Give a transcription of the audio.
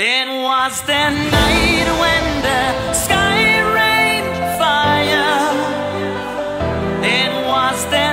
It was the night when the sky rained fire. It was the